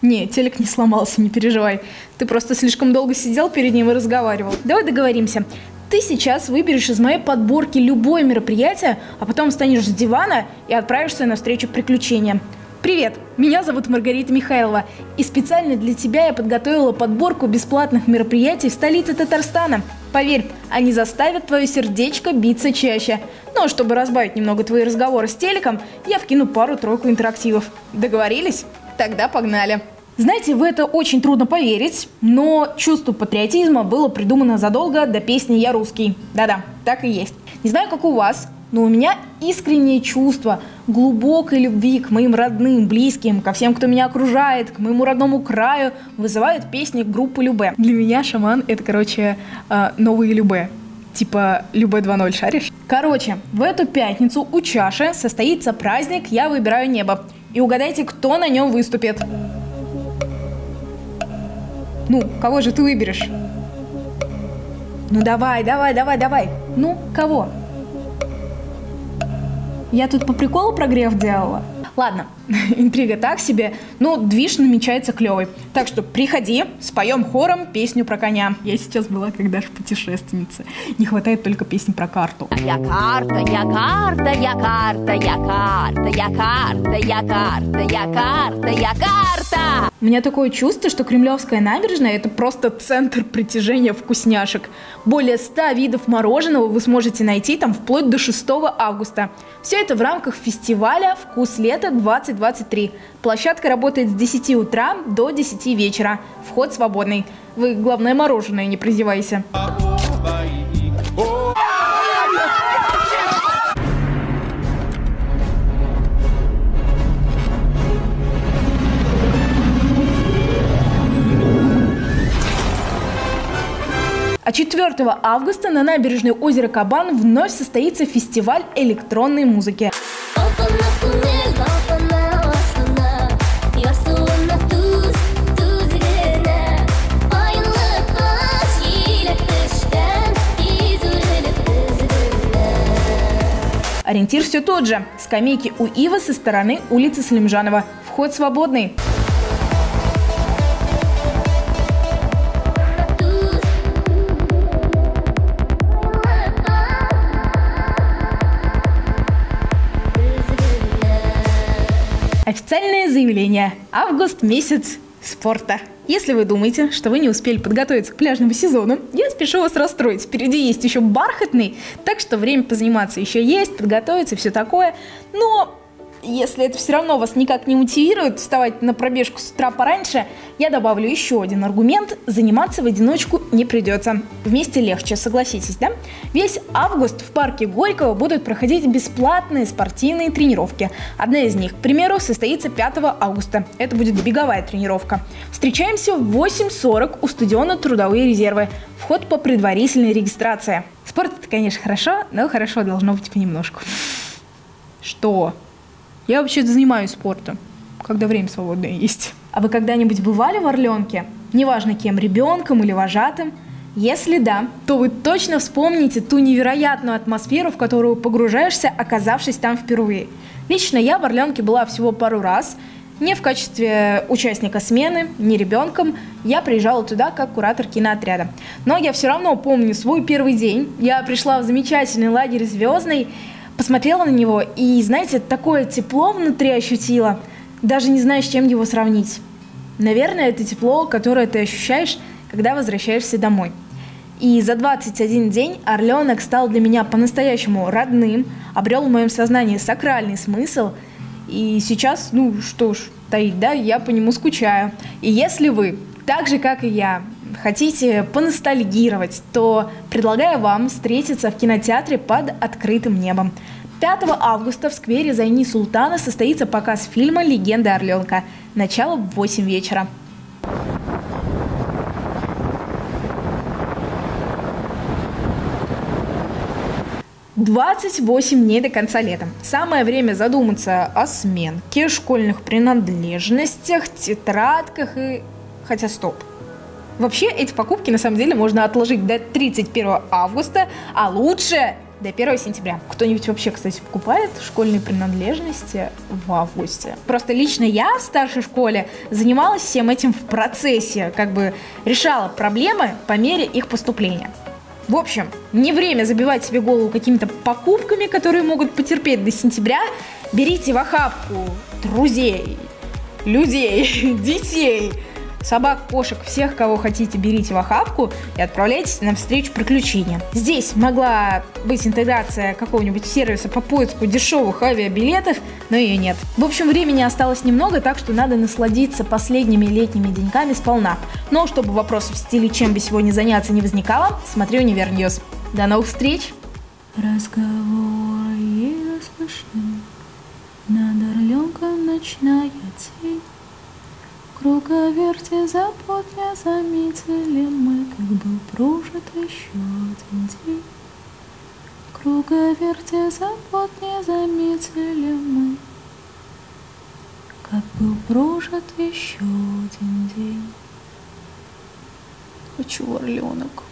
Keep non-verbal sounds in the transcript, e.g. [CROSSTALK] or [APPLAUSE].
Не, телек не сломался, не переживай. Ты просто слишком долго сидел перед ним и разговаривал. Давай договоримся. Ты сейчас выберешь из моей подборки любое мероприятие, а потом встанешь с дивана и отправишься на встречу приключения. Привет, меня зовут Маргарита Михайлова, и специально для тебя я подготовила подборку бесплатных мероприятий в столице Татарстана. Поверь, они заставят твое сердечко биться чаще. Ну а чтобы разбавить немного твои разговоры с телеком, я вкину пару-тройку интерактивов. Договорились? Тогда погнали! Знаете, в это очень трудно поверить, но чувство патриотизма было придумано задолго до песни «Я русский». Да-да, так и есть. Не знаю, как у вас, но у меня искреннее чувство глубокой любви к моим родным, близким, ко всем, кто меня окружает, к моему родному краю вызывают песни группы Любе. Для меня шаман — это, короче, э, новые Любе. Типа Любе 2.0, шаришь? Короче, в эту пятницу у чаши состоится праздник «Я выбираю небо». И угадайте, кто на нем выступит. Ну, кого же ты выберешь? Ну давай, давай, давай, давай. Ну, кого? Я тут по приколу прогрев делала. Ладно, [LAUGHS] интрига так себе, но движ намечается клевый. Так что приходи, споем хором песню про коня. Я сейчас была как даже путешественница. Не хватает только песни про карту. Я карта, я карта, я карта, я карта, я карта, я карта, я карта, я карта. У меня такое чувство, что Кремлевская набережная – это просто центр притяжения вкусняшек. Более 100 видов мороженого вы сможете найти там вплоть до 6 августа. Все это в рамках фестиваля «Вкус лета 2023». Площадка работает с 10 утра до 10 вечера. Вход свободный. Вы, главное, мороженое не прозевайся. А 4 августа на набережной озера Кабан вновь состоится фестиваль электронной музыки. Ориентир все тот же. Скамейки у Ива со стороны улицы Слимжанова. Вход свободный. Официальное заявление. Август месяц спорта. Если вы думаете, что вы не успели подготовиться к пляжному сезону, я спешу вас расстроить. Впереди есть еще бархатный, так что время позаниматься еще есть, подготовиться, все такое. Но если это все равно вас никак не мотивирует вставать на пробежку с утра пораньше, я добавлю еще один аргумент – заниматься в одиночку не придется. Вместе легче, согласитесь, да? Весь август в парке Горького будут проходить бесплатные спортивные тренировки. Одна из них, к примеру, состоится 5 августа. Это будет беговая тренировка. Встречаемся в 8.40 у стадиона «Трудовые резервы». Вход по предварительной регистрации. Спорт это, конечно, хорошо, но хорошо должно быть понемножку. Что? Я вообще занимаюсь спортом, когда время свободное есть. А вы когда-нибудь бывали в Орленке? Неважно кем, ребенком или вожатым? Если да, то вы точно вспомните ту невероятную атмосферу, в которую погружаешься, оказавшись там впервые. Лично я в Орленке была всего пару раз, не в качестве участника смены, не ребенком. Я приезжала туда как куратор киноотряда. Но я все равно помню свой первый день. Я пришла в замечательный лагерь «Звездный», посмотрела на него и, знаете, такое тепло внутри ощутила, даже не знаю, с чем его сравнить. Наверное, это тепло, которое ты ощущаешь, когда возвращаешься домой. И за 21 день Орленок стал для меня по-настоящему родным, обрел в моем сознании сакральный смысл. И сейчас, ну что ж, таить, да, я по нему скучаю. И если вы, так же как и я, хотите поностальгировать, то предлагаю вам встретиться в кинотеатре под открытым небом. 5 августа в сквере Зайни Султана состоится показ фильма «Легенда Орленка». Начало в 8 вечера. Двадцать восемь дней до конца лета. Самое время задуматься о сменке, школьных принадлежностях, тетрадках и... Хотя стоп. Вообще эти покупки на самом деле можно отложить до 31 августа, а лучше до 1 сентября. Кто-нибудь вообще, кстати, покупает школьные принадлежности в августе? Просто лично я в старшей школе занималась всем этим в процессе, как бы решала проблемы по мере их поступления. В общем, не время забивать себе голову какими-то покупками, которые могут потерпеть до сентября. Берите в охапку друзей, людей, [LAUGHS] детей, собак, кошек, всех, кого хотите, берите в охапку и отправляйтесь на встречу приключения. Здесь могла быть интеграция какого-нибудь сервиса по поиску дешевых авиабилетов, но ее нет. В общем, времени осталось немного, так что надо насладиться последними летними деньками сполна. Но чтобы вопросов в стиле «чем бы сегодня заняться» не возникало, смотри «Univer News». До новых встреч! Разговор слышны, над Орленком ночная тень. В круговерти забот не заметили мы, как был прожит еще один день. В круговерти забот не заметили мы, как был прожит еще один день. Хочу орленок.